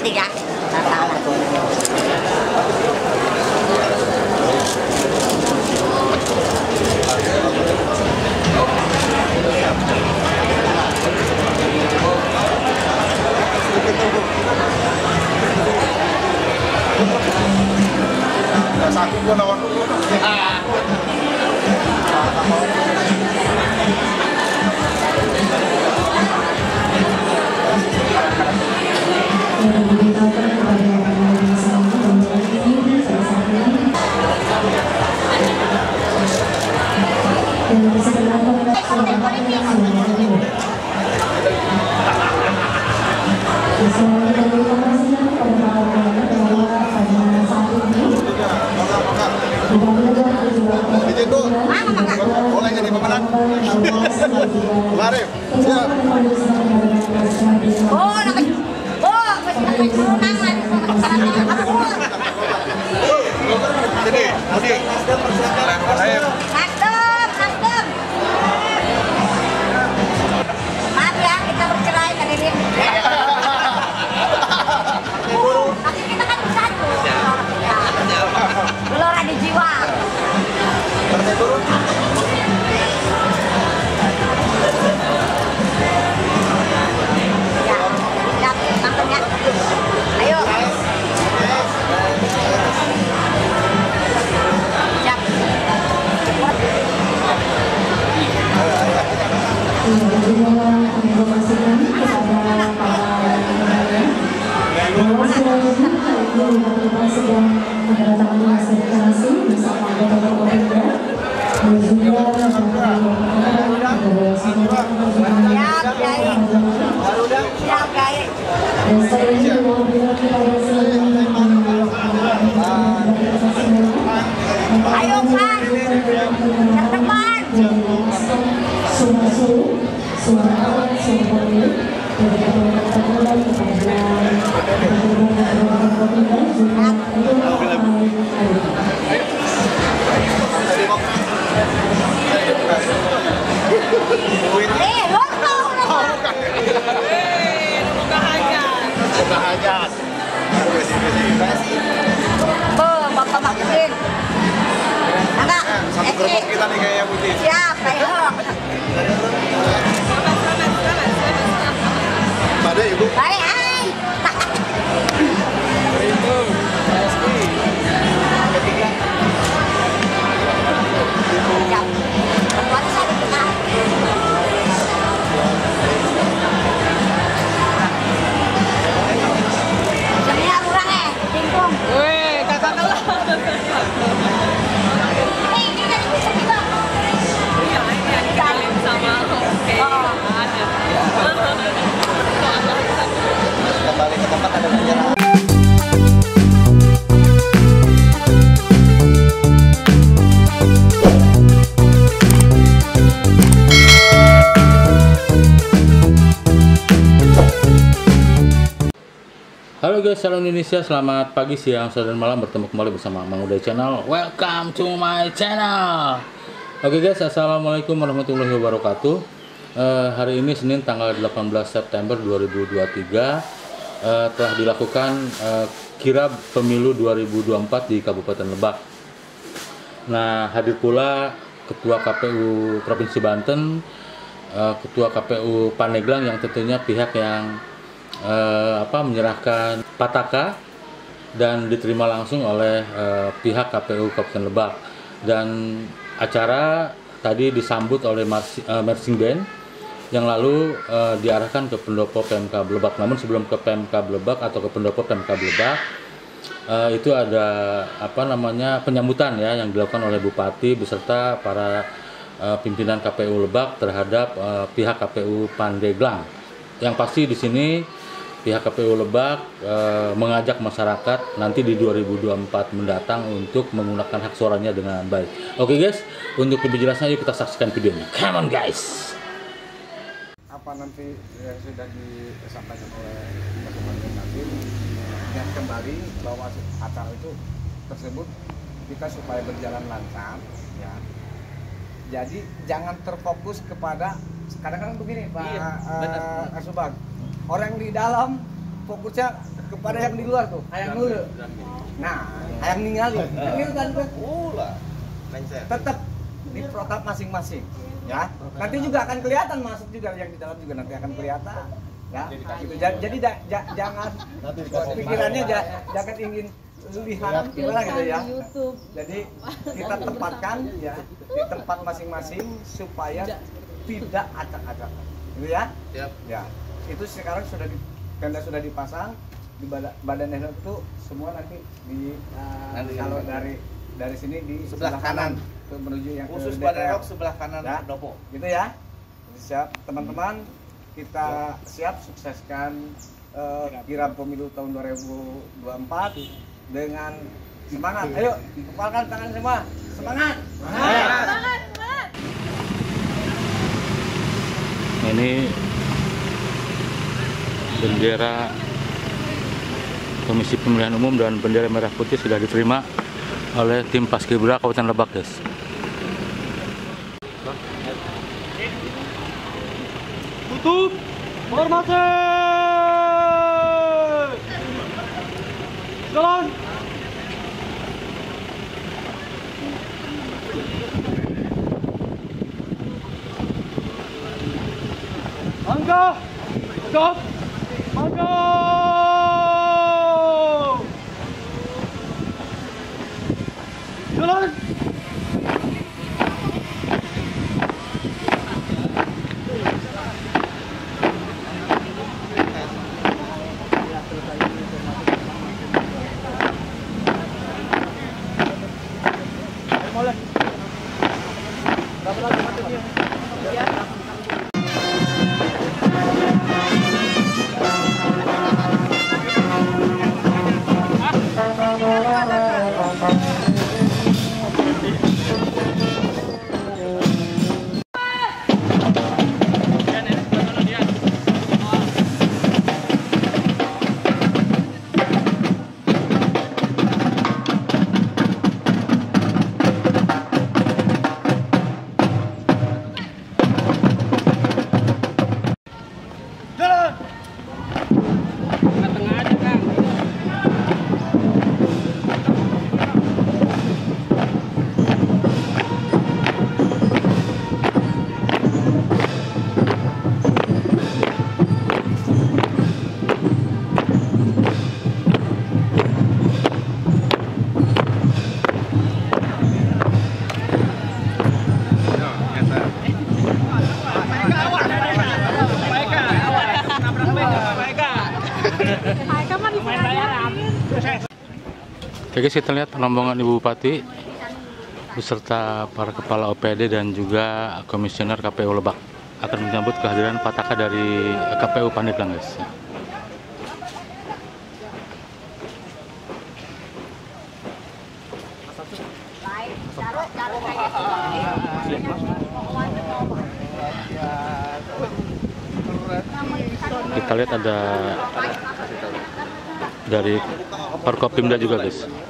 pasti Satu kelompok kita nih kayak Budi. Siap, ayo. Pada ibu. Baik, hai. Halo guys, salam Indonesia, selamat pagi, siang, sore, dan malam bertemu kembali bersama Mang Uday Channel. Welcome to my channel. Oke guys, assalamualaikum warahmatullahi wabarakatuh. Eh, hari ini Senin tanggal 18 September 2023 eh, telah dilakukan eh, kirab pemilu 2024 di Kabupaten Lebak. Nah, hadir pula Ketua KPU Provinsi Banten, Ketua KPU Pandeglang yang tentunya pihak yang apa menyerahkan pataka dan diterima langsung oleh eh, pihak KPU Kabupaten Lebak dan acara tadi disambut oleh eh, marching band yang lalu eh, diarahkan ke pendopo PMK Lebak. Namun sebelum ke PMK Lebak atau ke pendopo PMK Lebak eh, itu ada apa namanya penyambutan ya yang dilakukan oleh Bupati beserta para eh, pimpinan KPU Lebak terhadap eh, pihak KPU Pandeglang. Yang pasti di sini pihak KPU Lebak eh, mengajak masyarakat nanti di 2024 mendatang untuk menggunakan hak suaranya dengan baik. Oke guys, untuk lebih jelasnya yuk kita saksikan videonya. Come on guys. Apa nanti yang sudah disampaikan oleh teman-teman nanti dan kembali bahwa acara itu tersebut kita supaya berjalan lancar ya. Jadi jangan terfokus kepada kadang-kadang begini Pak Iya. Kasubag orang di dalam fokusnya kepada yang di luar tuh hayang dulu. Nah ningali ini kan tuh Ulah. Lengser. tetap di protap masing-masing ya. Nanti juga akan kelihatan masuk juga yang di dalam juga nanti akan kelihatan. Ya gitu. Ja- jadi ja- ja- jangan pikirannya ja- jangan ingin lihat gimana gitu ya. YouTube. jadi kita tempatkan ya di tempat masing-masing supaya tidak. acak-acak. Gitu ya? Siap. ya. Itu sekarang sudah di tenda sudah dipasang di badan badan itu semua nanti di uh, kalau dari dari sini di Sebelah kanan. Ke menuju yang Khusus ke badan DPR. rok sebelah kanan Ya. Dopo. gitu ya. Jadi siap. Teman-teman kita siap sukseskan kirap. pemilu tahun 2024 dengan semangat. Ayo kepalkan tangan semua. Semangat. Ini bendera Komisi Pemilihan Umum dan bendera merah putih sudah diterima oleh tim Paskibra Kabupaten Lebak guys. Tutup formasi. Jalan. Angka. Stop. Angka. Oke guys, kita lihat rombongan Ibu Bupati beserta para kepala OPD dan juga komisioner KPU Lebak akan menyambut kehadiran Pataka dari KPU Pandeglang guys. Kita lihat ada dari Perkopimda juga guys.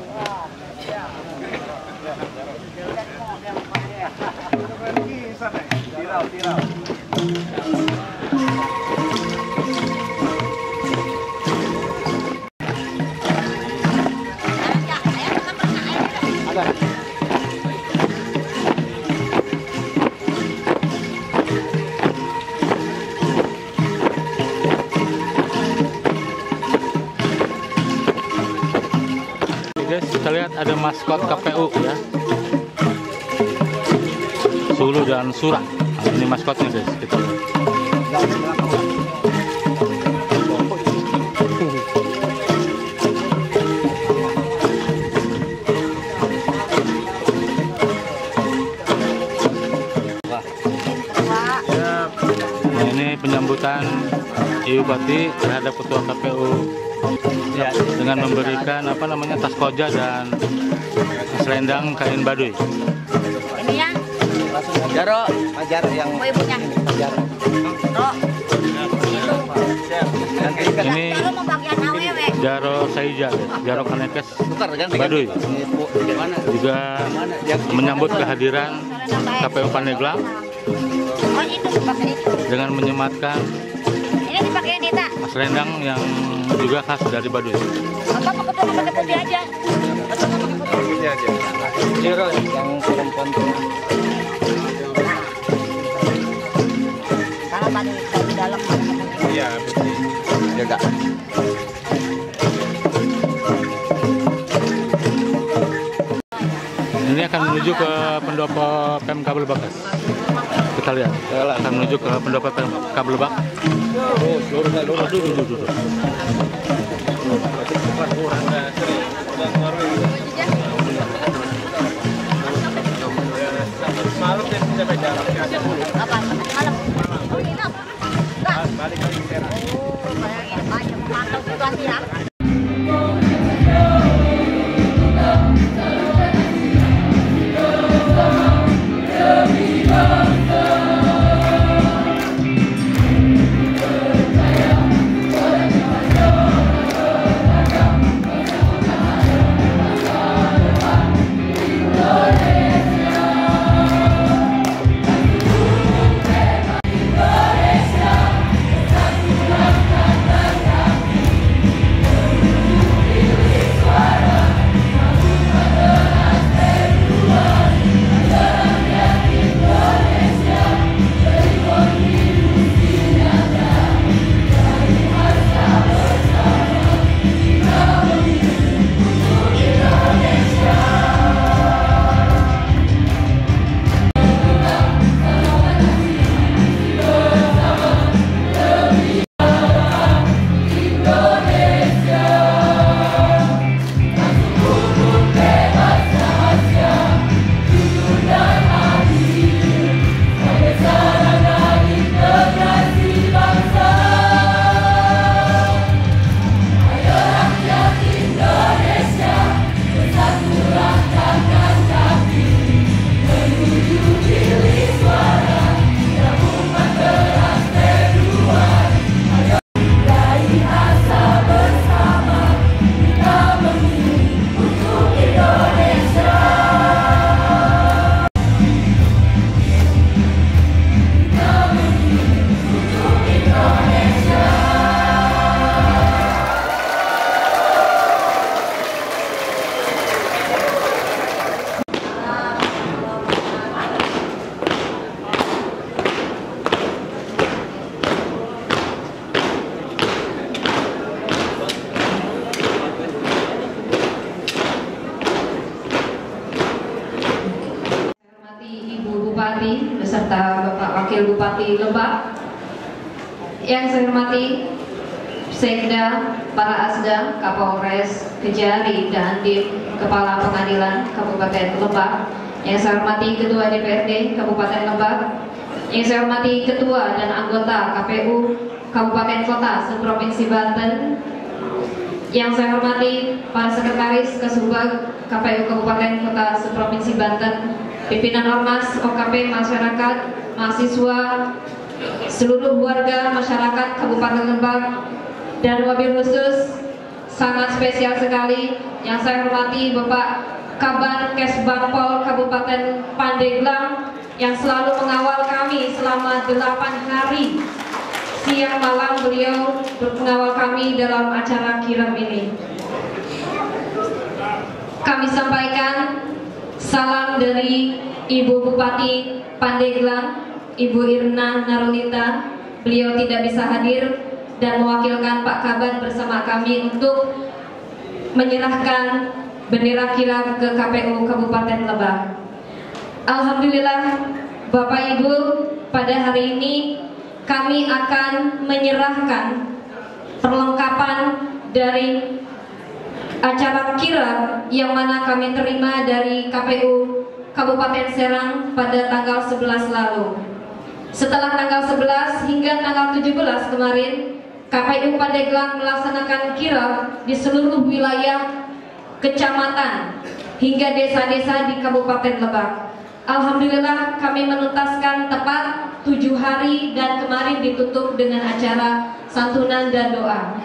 Oke guys, kita lihat ada maskot KPU ya. Sulu dan Surah. Ini maskotnya guys, kita lihat. Nah, ini penyambutan Ibu Bupati terhadap Ketua KPU ya, dengan memberikan apa namanya tas koja dan selendang kain baduy. Jaro, ajar yang mau ibunya. Jaro. Roh, Ini. Jaro Saija. Jaro Kanekes Baduy. Juga menyambut kehadiran KPU Pandeglang Oh dengan menyematkan Dita. selendang yang juga khas dari Baduy. Apa pakai putih pakai putih aja? Aja. Yang perempuan dalam Iya, putih. Jaga. Ini akan menuju ke pendopo Pemk Lebak. Kita lihat, akan menuju ke pendopo Pemk Lebak. Lurus, lurus, lurus. Aduh, aduh, aduh, aduh. Malam sampai jaraknya apa? Malam. Oh. Enggak. Balik lagi Serang. Oh, bayangin banyak mantap situasi ya. Kabupaten Lebak. Yang saya hormati Ketua DPRD Kabupaten Lebak. Yang saya hormati Ketua dan anggota KPU Kabupaten Kota Seprovinsi Banten. Yang saya hormati para sekretaris Kesubag KPU Kabupaten Kota Seprovinsi Banten, pimpinan ormas, OKP masyarakat, mahasiswa, seluruh warga masyarakat Kabupaten Lebak, dan wabil khusus sangat spesial sekali yang saya hormati Bapak Kaban Kesbangpol Kabupaten Pandeglang yang selalu mengawal kami selama 8 hari siang malam beliau mengawal kami dalam acara kirap ini. Kami sampaikan salam dari Ibu Bupati Pandeglang, Ibu Irna Narulita. Beliau tidak bisa hadir dan mewakilkan Pak Kaban bersama kami untuk menyerahkan bendera kirap ke KPU Kabupaten Lebak. Alhamdulillah Bapak Ibu pada hari ini kami akan menyerahkan perlengkapan dari acara kirap yang mana kami terima dari KPU Kabupaten Serang pada tanggal 11 lalu. Setelah tanggal 11 hingga tanggal 17 kemarin, KPU Pandeglang melaksanakan kirap di seluruh wilayah kecamatan hingga desa-desa di Kabupaten Lebak. Alhamdulillah kami menuntaskan tepat tujuh hari dan kemarin ditutup dengan acara santunan dan doa.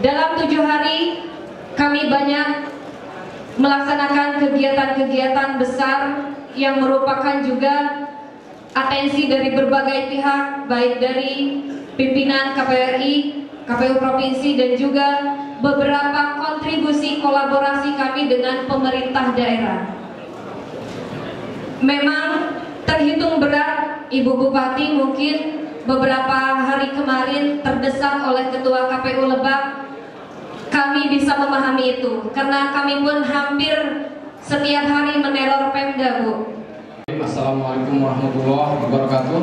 Dalam tujuh hari kami banyak melaksanakan kegiatan-kegiatan besar yang merupakan juga atensi dari berbagai pihak baik dari pimpinan KPRI, KPU Provinsi dan juga beberapa kontribusi kolaborasi kami dengan pemerintah daerah. Memang terhitung berat Ibu Bupati mungkin beberapa hari kemarin terdesak oleh Ketua KPU Lebak kami bisa memahami itu karena kami pun hampir setiap hari meneror Pemda Bu. Assalamualaikum warahmatullahi wabarakatuh.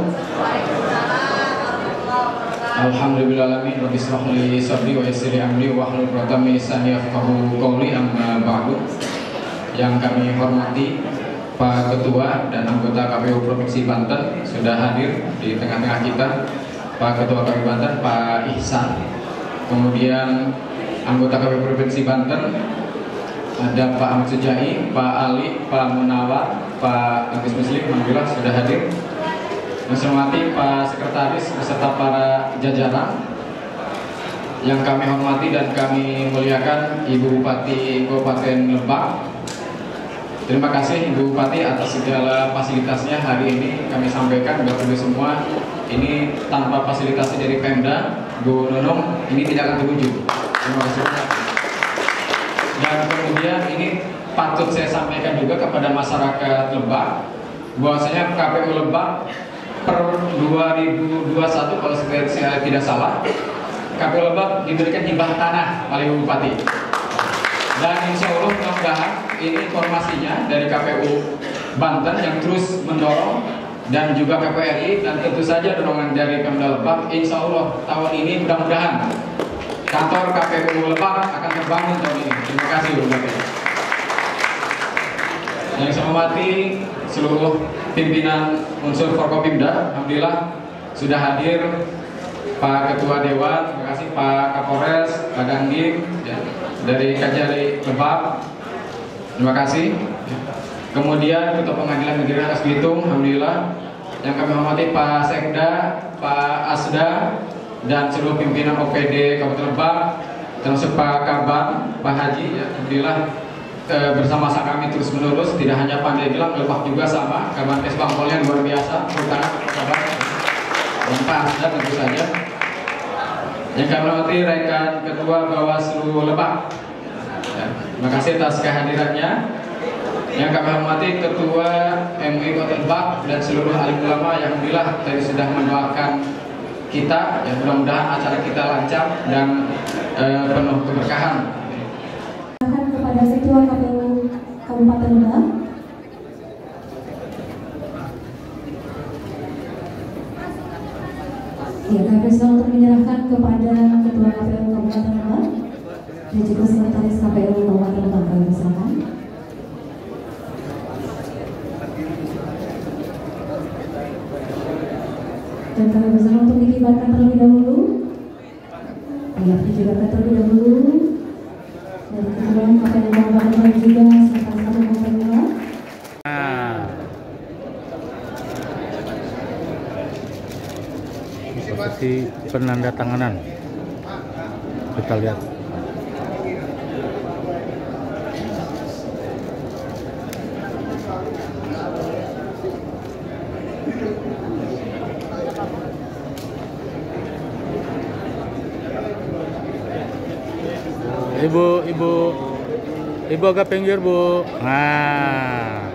Alhamdulillahirabbil rabbil alamin sabri wa amri wa qawli. Yang kami hormati Pak Ketua dan anggota KPU Provinsi Banten sudah hadir di tengah-tengah kita. Pak Ketua KPU Banten Pak Ihsan. Kemudian anggota KPU Provinsi Banten ada Pak Ahmad Sujai, Pak Ali, Pak Munawar, Pak Agus Muslim, Alhamdulillah sudah hadir. Yang saya hormati Pak Sekretaris beserta para jajaran yang kami hormati dan kami muliakan Ibu Bupati Kabupaten Lebak. Terima kasih Ibu Bupati atas segala fasilitasnya hari ini kami sampaikan Bapak Ibu semua ini tanpa fasilitasi dari Pemda, Bu Nunung ini tidak akan terwujud. Terima kasih. Dan kemudian ini patut saya sampaikan juga kepada masyarakat Lebak bahwasanya KPU Lebak per 2021 kalau saya tidak salah KPU Lebak diberikan hibah tanah oleh Bupati. Dan insya Allah mudah-mudahan ini informasinya dari KPU Banten yang terus mendorong dan juga KPRI dan tentu saja dorongan dari Pemda Lebak insya Allah tahun ini mudah-mudahan kantor KPU Lebak akan terbangun tahun ini. Terima kasih Bu Bupati. Yang saya hormati seluruh pimpinan unsur Forkopimda, Alhamdulillah sudah hadir Pak Ketua Dewan, terima kasih Pak Kapolres, Pak Dandim, ya, dari Kajari Lebak, terima kasih. Kemudian Ketua Pengadilan Negeri Atas Bitung, Alhamdulillah. Yang kami hormati Pak Sekda, Pak Asda, dan seluruh pimpinan OPD Kabupaten Lebak, termasuk Pak Kaban, Pak Haji, ya, Alhamdulillah e, bersama-sama kami terus menerus tidak hanya pandai bilang Lebak juga sama Kaban Tes Bangkolnya luar biasa. Terutama Kaban dan tentu saja. Yang kami hormati rekan Ketua Bawaslu Lebak. Ya, terima kasih atas kehadirannya. Yang kami hormati Ketua MUI Kota Lebak dan seluruh alim ulama yang alhamdulillah tadi sudah mendoakan kita. Ya mudah-mudahan acara kita lancar dan e, penuh keberkahan. Kepada Kabupaten Lebak. Ya, kami untuk menyerahkan kepada Ketua KPU Kabupaten Lebak dan juga Sekretaris KPU Kabupaten Lebak kami persilakan. Dan kami bersama untuk dikibarkan terlebih dahulu. Ya, dikibarkan terlebih dahulu dari kemudian KPU Kabupaten dan juga Sekretaris KPU Kabupaten Lebak. Nah. Prosesi penanda tanganan. Kita lihat. Ibu, ibu, ibu agak pinggir bu. Nah.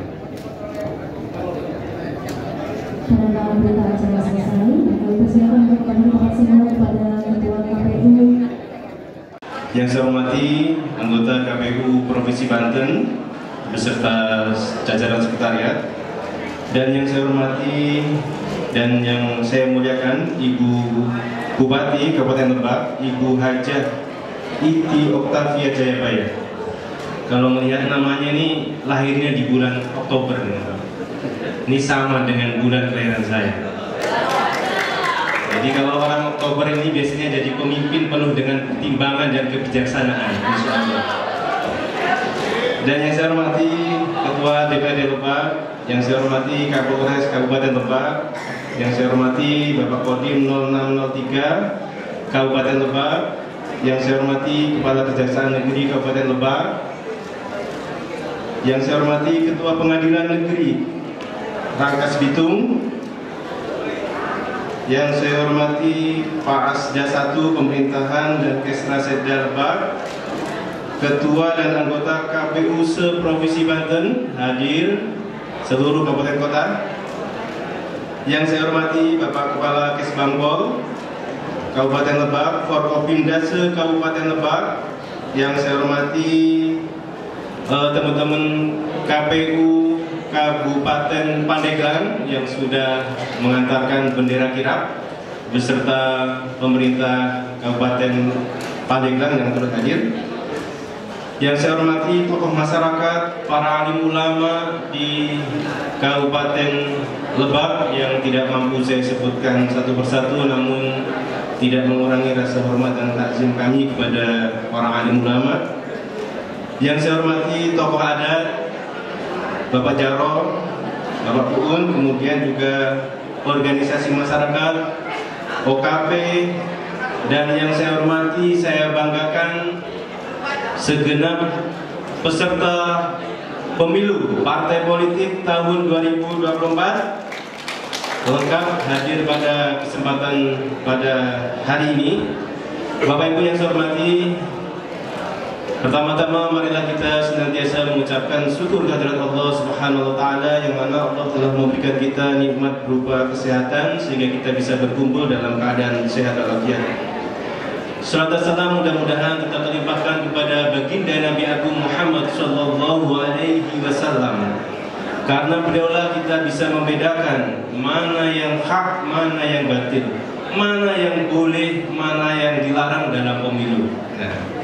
Penanda berita acara selesai. Kami persilakan untuk kami maksimal kepada Ketua KPU Yang saya hormati anggota KPU Provinsi Banten beserta jajaran sekretariat dan yang saya hormati dan yang saya muliakan Ibu Bupati Kabupaten Lebak, Ibu Hajah Iti Oktavia Jayabaya. Kalau melihat namanya ini lahirnya di bulan Oktober, ini sama dengan bulan kelahiran saya. Jadi kalau orang Oktober ini biasanya jadi pemimpin penuh dengan pertimbangan dan kebijaksanaan, insya. Dan yang saya hormati Ketua DPRD Lebak, yang saya hormati Kapolres Kabupaten Lebak, yang saya hormati Bapak Kodim 0603 Kabupaten Lebak, yang saya hormati Kepala Kejaksaan Negeri Kabupaten Lebak, yang saya hormati Ketua Pengadilan Negeri Rangkas Bitung, yang saya hormati Pak Asda 1 Pemerintahan dan Kesra Setda Lebak, Ketua dan anggota KPU se-Provinsi Banten hadir seluruh kabupaten kota. Yang saya hormati Bapak Kepala Kesbangpol Kabupaten Lebak, Forkopimda se Kabupaten Lebak. Yang saya hormati eh, teman-teman KPU Kabupaten Pandeglang yang sudah mengantarkan bendera kirap beserta pemerintah Kabupaten Pandeglang yang turut hadir. Yang saya hormati tokoh masyarakat, para alim ulama di Kabupaten Lebak yang tidak mampu saya sebutkan satu persatu namun tidak mengurangi rasa hormat dan takzim kami kepada para alim ulama. Yang saya hormati tokoh adat, Bapak Jaro, Bapak Puun, kemudian juga organisasi masyarakat, OKP, dan yang saya hormati, saya banggakan segenap peserta pemilu partai politik tahun 2024 lengkap hadir pada kesempatan pada hari ini. Bapak Ibu yang saya hormati, pertama-tama marilah kita senantiasa mengucapkan syukur kehadirat Allah Subhanahu wa taala yang mana Allah telah memberikan kita nikmat berupa kesehatan sehingga kita bisa berkumpul dalam keadaan sehat walafiat. Salat salam mudah-mudahan kita terlimpahkan kepada baginda Nabi Agung Muhammad Sallallahu Alaihi Wasallam. Karena beliaulah kita bisa membedakan mana yang hak, mana yang batil, mana yang boleh, mana yang dilarang dalam pemilu. Nah,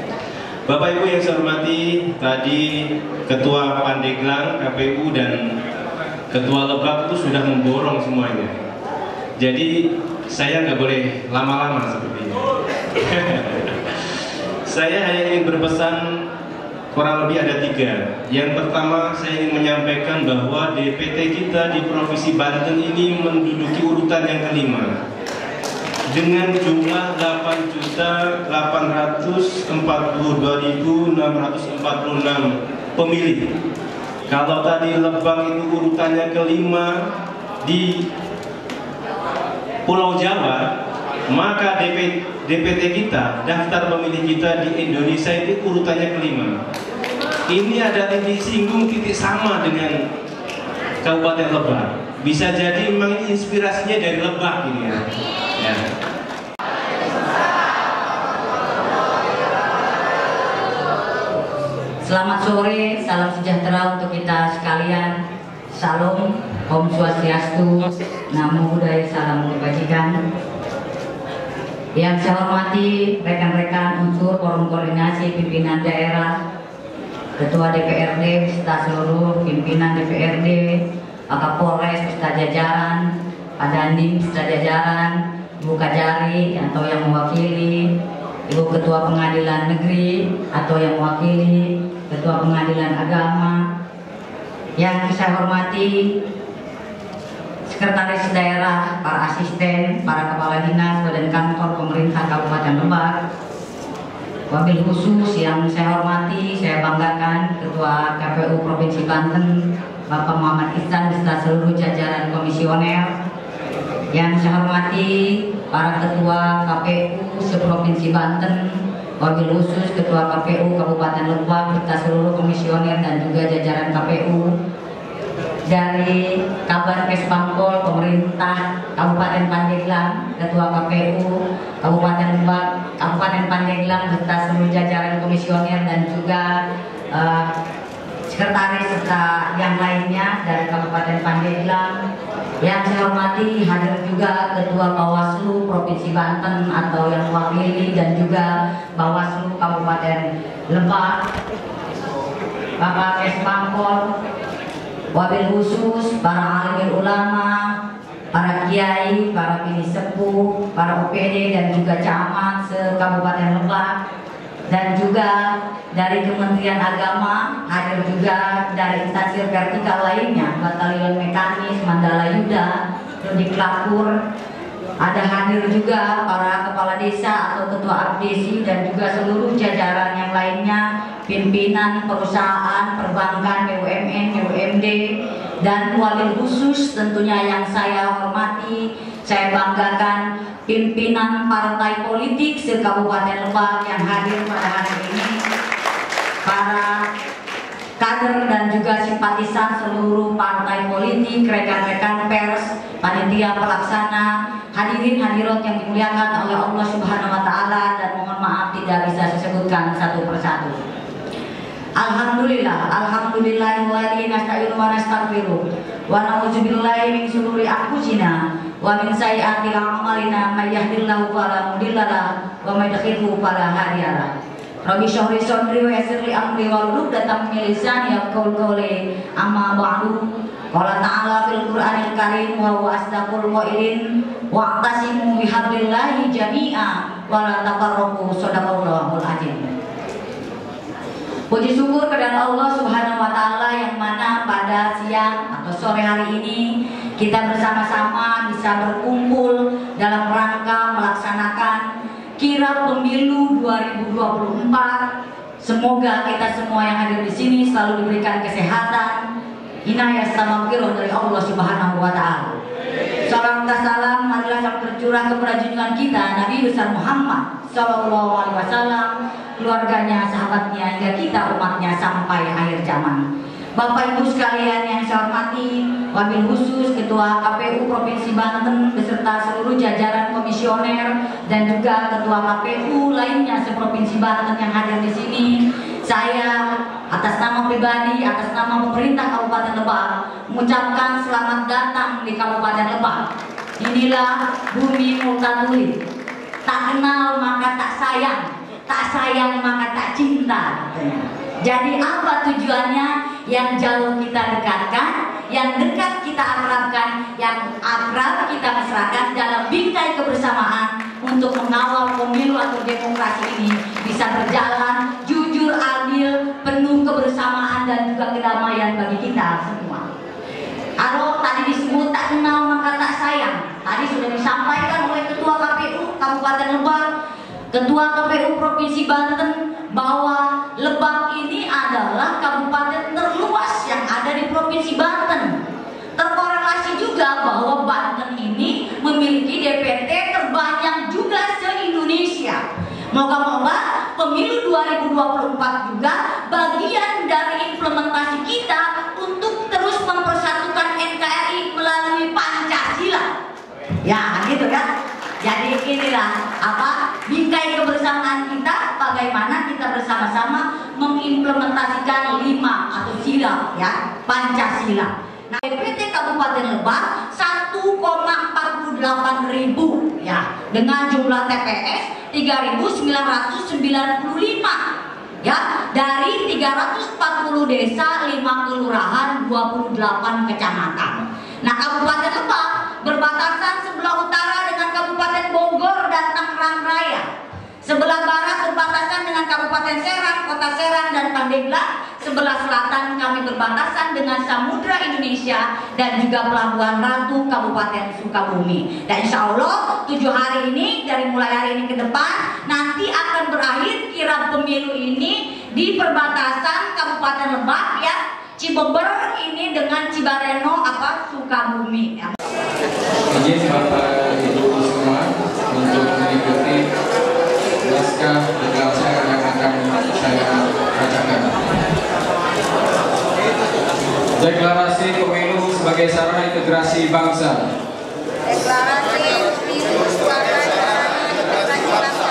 Bapak Ibu yang saya hormati, tadi Ketua Pandeglang KPU dan Ketua Lebak itu sudah memborong semuanya. Jadi saya nggak boleh lama-lama seperti ini. saya hanya ingin berpesan kurang lebih ada tiga. Yang pertama saya ingin menyampaikan bahwa DPT kita di Provinsi Banten ini menduduki urutan yang kelima dengan jumlah 8.842.646 pemilih. Kalau tadi Lebak itu urutannya kelima di Pulau Jawa, maka DP, DPT kita, daftar pemilih kita di Indonesia itu urutannya kelima. Ini ada titik singgung, titik sama dengan Kabupaten Lebak. Bisa jadi memang inspirasinya dari Lebak ini ya. ya. Selamat sore, salam sejahtera untuk kita sekalian. Salam, Om Swastiastu, Namo Buddhaya, Salam Kebajikan. Yang saya hormati rekan-rekan unsur forum koordinasi pimpinan daerah, Ketua DPRD beserta seluruh pimpinan DPRD, Kapolres beserta jajaran, Pak Dandim beserta jajaran, Ibu Kajari atau yang mewakili, Ibu Ketua Pengadilan Negeri atau yang mewakili, Ketua Pengadilan Agama, yang saya hormati Sekretaris Daerah, para asisten, para kepala dinas, badan kantor pemerintah Kabupaten Lebak, wabil khusus yang saya hormati, saya banggakan Ketua KPU Provinsi Banten, Bapak Muhammad Ihsan beserta seluruh jajaran komisioner, yang saya hormati para Ketua KPU seprovinsi Banten, wabil khusus Ketua KPU Kabupaten Lebak beserta seluruh komisioner dan juga jajaran KPU dari kabar Kesbangpol pemerintah Kabupaten Pandeglang, Ketua KPU Kabupaten Lebak, Kabupaten Pandeglang beserta seluruh jajaran komisioner dan juga uh, sekretaris serta yang lainnya dari Kabupaten Pandeglang. Yang saya hormati hadir juga Ketua Bawaslu Provinsi Banten atau yang mewakili dan juga Bawaslu Kabupaten Lebak, Bapak Kesbangpol, wabil khusus para alim ulama, para kiai, para pini sepuh, para OPD dan juga camat se-Kabupaten Lebak dan juga dari Kementerian Agama hadir juga dari instansi vertikal lainnya Batalion Mekanis Mandala Yuda Rudi Klakur ada hadir juga para kepala desa atau ketua abdesi dan juga seluruh jajaran yang lainnya pimpinan perusahaan perbankan BUMN BUMD dan wabil khusus tentunya yang saya hormati, saya banggakan pimpinan partai politik se-Kabupaten Lebak yang hadir pada hari ini, para kader dan juga simpatisan seluruh partai politik, rekan-rekan pers, panitia pelaksana, hadirin hadirat yang dimuliakan oleh Allah Subhanahu wa taala dan mohon maaf tidak bisa saya sebutkan satu persatu. Alhamdulillah, alhamdulillahilladzi nasta'inu wa nastaghfiruh wa na'udzubillahi min shururi anfusina wa min sayyiati a'malina may yahdihillahu fala mudhillalah wa may yudhlilhu fala hadiyalah. Rabbi syahri sadri wa yassir li amri wa 'uqdatam min lisani yafqahu qawli amma ba'du. Qala ta'ala fil Qur'anil Karim wa huwa asdaqul qailin wa'tasimu bihablillahi jami'a wa la tafarraqu sadaqallahul azim. Puji syukur kepada Allah Subhanahu wa taala yang mana pada siang atau sore hari ini kita bersama-sama bisa berkumpul dalam rangka melaksanakan kirap pemilu 2024. Semoga kita semua yang hadir di sini selalu diberikan kesehatan, inayah sama dari Allah Subhanahu wa taala. Salam dan salam marilah salam tercurah kepada junjungan kita Nabi besar Muhammad Sallallahu Alaihi Wasallam keluarganya, sahabatnya, hingga kita umatnya sampai akhir zaman. Bapak Ibu sekalian yang saya hormati, wabil khusus Ketua KPU Provinsi Banten beserta seluruh jajaran komisioner dan juga Ketua KPU lainnya seprovinsi Banten yang hadir di sini. Saya atas nama pribadi, atas nama pemerintah Kabupaten Lebak mengucapkan selamat datang di Kabupaten Lebak. Inilah bumi Multatuli. Tak kenal maka tak sayang, tak sayang maka tak cinta. Jadi apa tujuannya? Yang jauh kita dekatkan, yang dekat kita akrabkan, yang akrab kita mesrakan dalam bingkai kebersamaan untuk mengawal pemilu atau demokrasi ini bisa berjalan adil, penuh kebersamaan dan juga kedamaian bagi kita semua. Kalau tadi disebut tak kenal maka tak sayang, tadi sudah disampaikan oleh Ketua KPU Kabupaten Lebak Ketua KPU Provinsi Banten bahwa Lebak ini adalah kabupaten terluas yang ada di Provinsi Banten. Terkorelasi juga bahwa Banten ini memiliki DPT terbanyak juga se-Indonesia. Moga-moga pemilu 2024 juga bagian dari implementasi kita untuk terus mempersatukan NKRI melalui Pancasila. Ya, gitu kan? Jadi inilah apa bingkai kebersamaan kita bagaimana kita bersama-sama mengimplementasikan lima atau sila ya Pancasila. Nah, DPT Kabupaten Lebak 1,48 ribu ya dengan jumlah TPS 3.995 ya dari 340 desa 5 kelurahan 28 kecamatan. Nah Kabupaten Lebak berbatasan sebelah utara dengan Kabupaten Bogor dan Tangerang Raya. Sebelah barat berbatasan dengan Kabupaten Serang, Kota Serang dan Pandeglang. Sebelah selatan kami berbatasan dengan Samudra Indonesia dan juga Pelabuhan Ratu Kabupaten Sukabumi. Dan insya Allah tujuh hari ini dari mulai hari ini ke depan nanti akan berakhir kirap pemilu ini di perbatasan Kabupaten Lebak ya Cibeber ini dengan Cibareno apa Sukabumi. Izin Bapak Ibu semua untuk mengikuti naskah deklarasi yang Deklarasi pemilu sebagai sarana integrasi bangsa. Deklarasi pemilu sebagai sarana integrasi bangsa.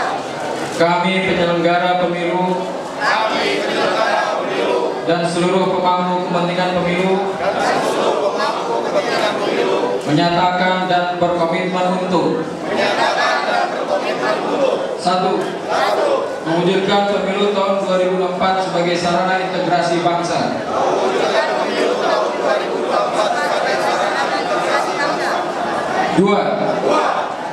Kami penyelenggara pemilu. Kami penyelenggara pemilu. Dan seluruh pemangku kepentingan pemilu. Dan seluruh pemangku kepentingan pemilu. Menyatakan dan berkomitmen untuk. Menyatakan dan berkomitmen untuk. Satu. Satu. Mewujudkan pemilu tahun 2024 sebagai sarana integrasi bangsa. mewujudkan 2.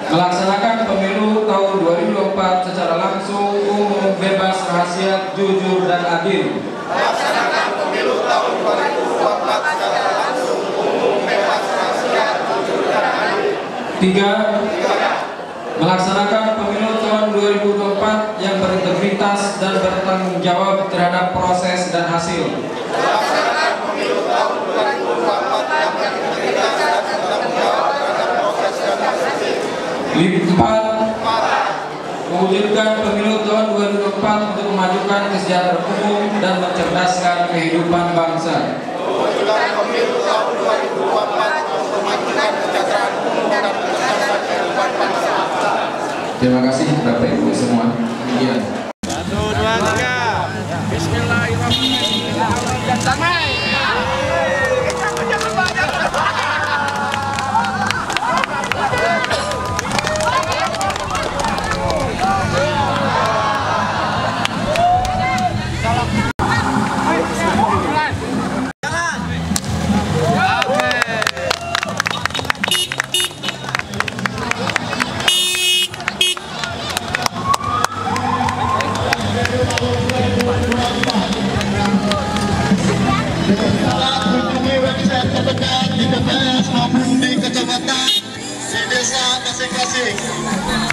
Melaksanakan pemilu tahun 2024 secara langsung, umum, bebas, rahasia, jujur, dan adil. Melaksanakan pemilu tahun 2024 secara langsung, umum, bebas, rahasia, jujur, dan adil. 3. Melaksanakan pemilu tahun 2024 yang berintegritas dan bertanggung jawab terhadap proses dan hasil. Melaksanakan pemilu tahun 2024 yang berintegritas dan Empat, mewujudkan pemilu tahun 2004 untuk memajukan kesejahteraan umum dan mencerdaskan kehidupan bangsa. Mewujudkan pemilu tahun 2024 untuk memajukan kesejahteraan umum dan mencerdaskan kehidupan bangsa. Terima kasih Bapak Ibu semua. Demikian. Website terdekat di maupun di kecamatan di desa masing-masing.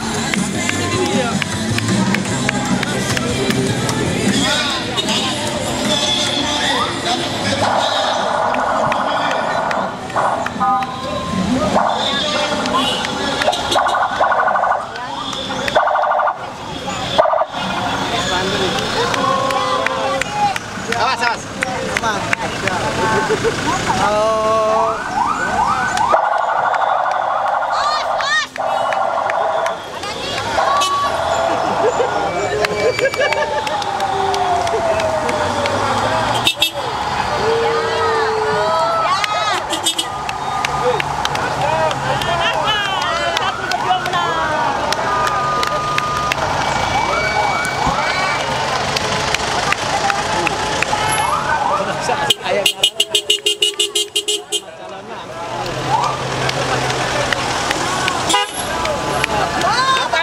Kalau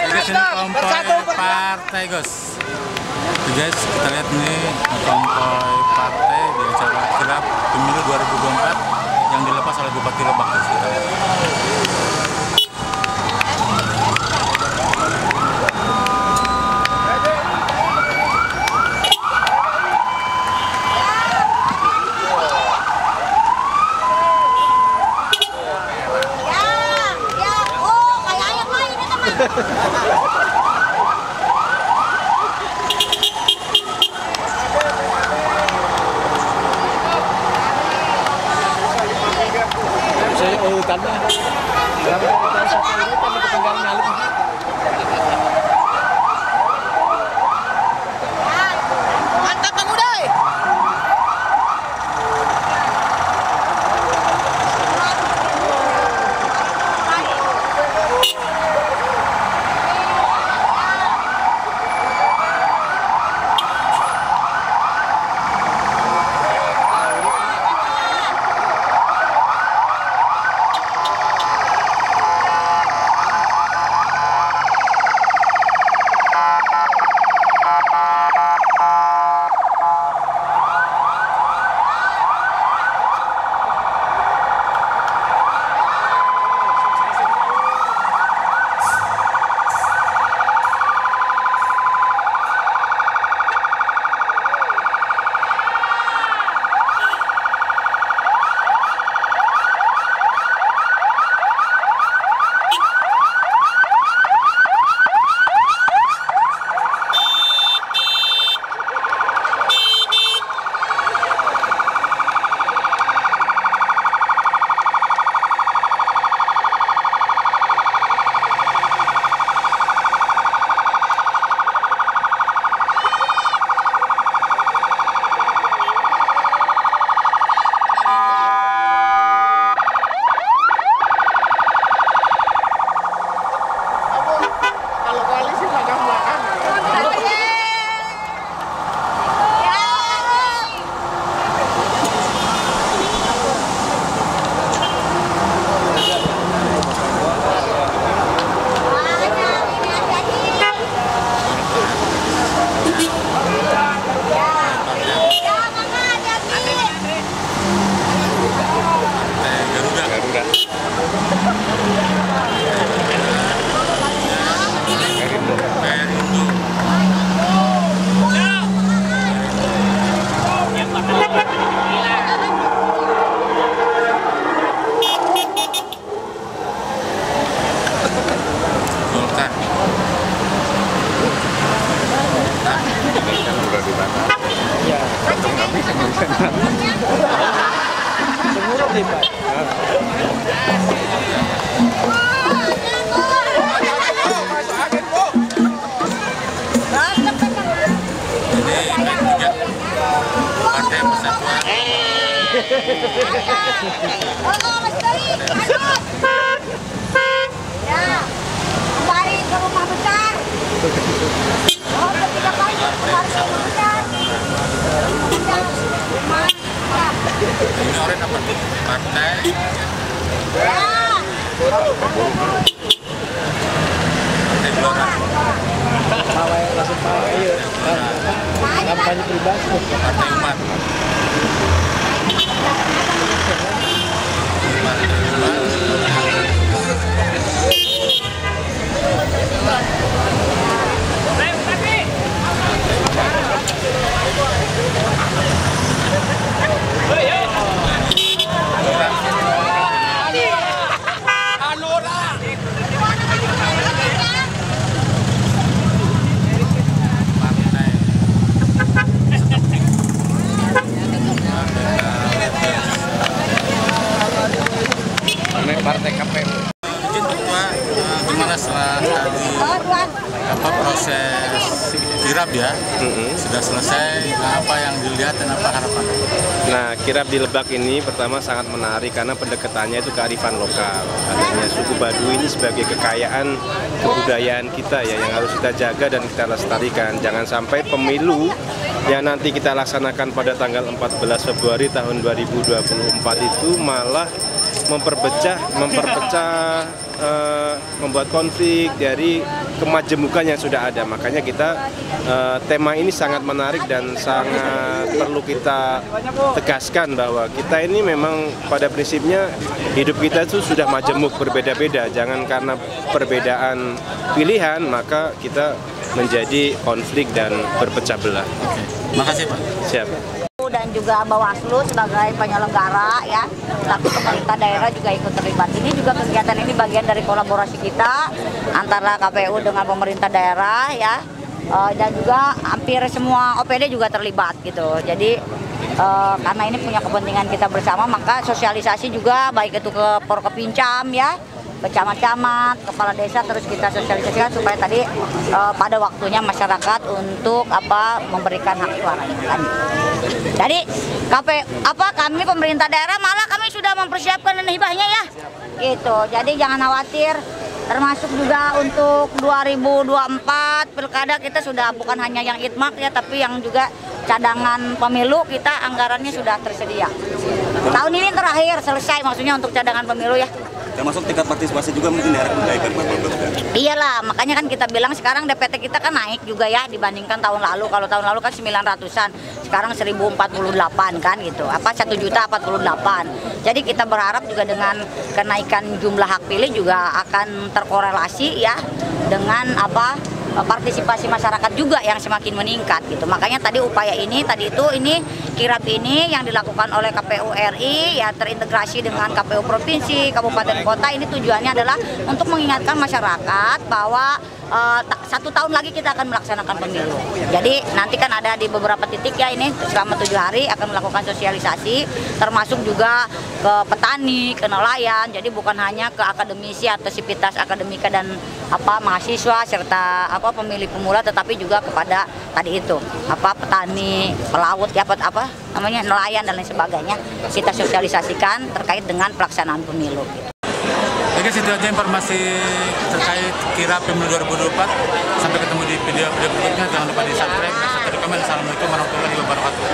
Guys, ini konvoy partai guys. Oke, guys, kita lihat nih konvoy partai di acara kirap pemilu 2024 yang dilepas oleh Bupati Lebak. Kita. Kampanye pribadi. Partai Umat Ini partai KPU. Izin ketua, eh, gimana setelah tadi apa proses kirap ya sudah selesai apa yang dilihat dan apa harapan Nah, kirab di Lebak ini pertama sangat menarik karena pendekatannya itu kearifan lokal. Adanya suku Baduy ini sebagai kekayaan kebudayaan kita ya yang harus kita jaga dan kita lestarikan. Jangan sampai pemilu yang nanti kita laksanakan pada tanggal 14 Februari tahun 2024 itu malah memperpecah, memperpecah, eh, membuat konflik dari kemajemukan yang sudah ada. Makanya kita eh, tema ini sangat menarik dan sangat perlu kita tegaskan bahwa kita ini memang pada prinsipnya hidup kita itu sudah majemuk berbeda-beda. Jangan karena perbedaan pilihan maka kita menjadi konflik dan berpecah belah. Oke, makasih Pak. Siap. Juga Bawaslu sebagai penyelenggara ya. Tapi pemerintah daerah juga ikut terlibat. Ini juga kegiatan ini bagian dari kolaborasi kita antara KPU dengan pemerintah daerah ya. Eh, dan juga hampir semua OPD juga terlibat gitu. Jadi eh, karena ini punya kepentingan kita bersama maka sosialisasi juga baik itu ke Porkepincam ya ke camat-camat, kepala desa terus kita sosialisasikan supaya tadi eh, pada waktunya masyarakat untuk apa memberikan hak suaranya tadi. Jadi KP apa kami pemerintah daerah malah kami sudah mempersiapkan dan hibahnya ya. Gitu. Jadi jangan khawatir termasuk juga untuk 2024 pilkada kita sudah bukan hanya yang itmak ya tapi yang juga cadangan pemilu kita anggarannya sudah tersedia. Tahun ini terakhir selesai maksudnya untuk cadangan pemilu ya. Termasuk tingkat partisipasi juga mungkin diharapkan menaikkan Pak Bambang. Iyalah, makanya kan kita bilang sekarang DPT kita kan naik juga ya dibandingkan tahun lalu. Kalau tahun lalu kan 900-an, sekarang 1048 kan gitu. Apa 1 juta 48. Jadi kita berharap juga dengan kenaikan jumlah hak pilih juga akan terkorelasi ya dengan apa partisipasi masyarakat juga yang semakin meningkat gitu. Makanya tadi upaya ini tadi itu ini kirap ini yang dilakukan oleh KPU RI ya terintegrasi dengan KPU provinsi, kabupaten kota ini tujuannya adalah untuk mengingatkan masyarakat bahwa ta- satu tahun lagi kita akan melaksanakan pemilu. Jadi nanti kan ada di beberapa titik ya ini selama tujuh hari akan melakukan sosialisasi termasuk juga ke petani, ke nelayan. Jadi bukan hanya ke akademisi atau sivitas akademika dan apa mahasiswa serta apa pemilih pemula tetapi juga kepada tadi itu apa petani, pelaut ya apa, apa namanya nelayan dan lain sebagainya kita sosialisasikan terkait dengan pelaksanaan pemilu. Oke, itu aja informasi terkait kirap pemilu 2024. Sampai ketemu di video-video berikutnya. Jangan lupa di subscribe, serta di komen. Assalamualaikum warahmatullahi wabarakatuh.